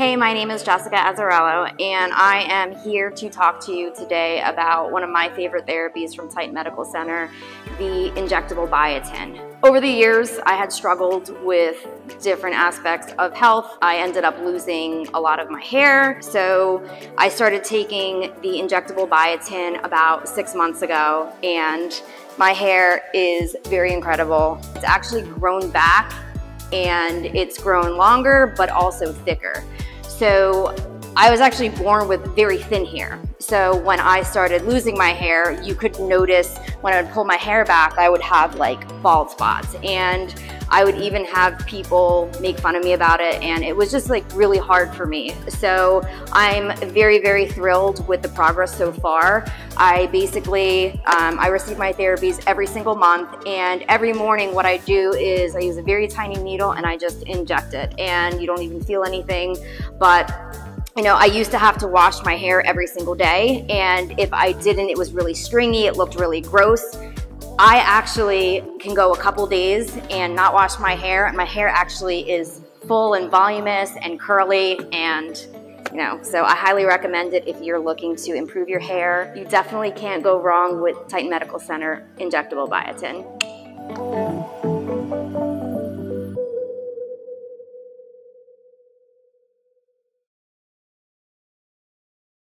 Hey, my name is Jessica Azarelo, and I am here to talk to you today about one of my favorite therapies from Titan Medical Center, the injectable biotin. Over the years, I had struggled with different aspects of health. I ended up losing a lot of my hair, so I started taking the injectable biotin about six months ago, and my hair is very incredible. It's actually grown back and it's grown longer but also thicker. So I was actually born with very thin hair. So when I started losing my hair, you could notice when I would pull my hair back, I would have like bald spots. And I would even have people make fun of me about it and it was just like really hard for me. So I'm very, very thrilled with the progress so far. I basically, um, I receive my therapies every single month and every morning what I do is I use a very tiny needle and I just inject it and you don't even feel anything. But you know, I used to have to wash my hair every single day, and if I didn't, it was really stringy, it looked really gross. I actually can go a couple days and not wash my hair, my hair actually is full and voluminous and curly and you know, so I highly recommend it if you're looking to improve your hair. You definitely can't go wrong with Titan Medical Center injectable biotin.